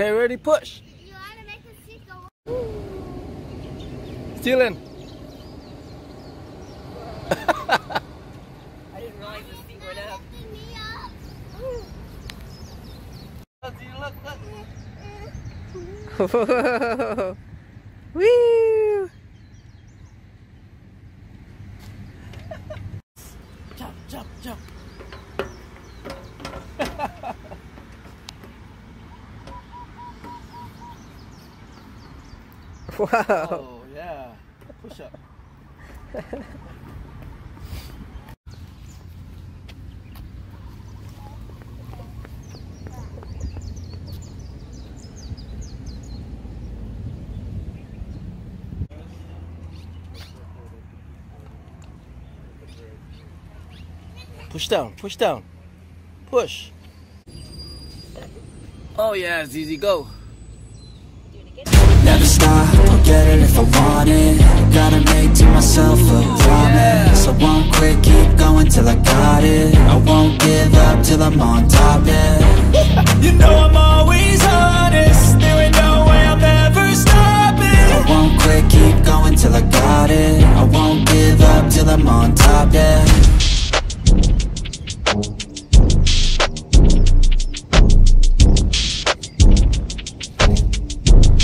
Ready, push. You wanna make the seat go I didn't realize seat went up. lifting me up? Woo! Jump, jump, jump. Wow. Oh, yeah. Push up. Push down, push down. Push. Oh yeah, ZZ, go. on it Gotta make to myself a promise. I won't quit, keep going till I got it. I won't give up till I'm on top, yeah. You know I'm always honest. There ain't no way I'm ever stopping. I won't quit, keep going till I got it. I won't give up till I'm on top.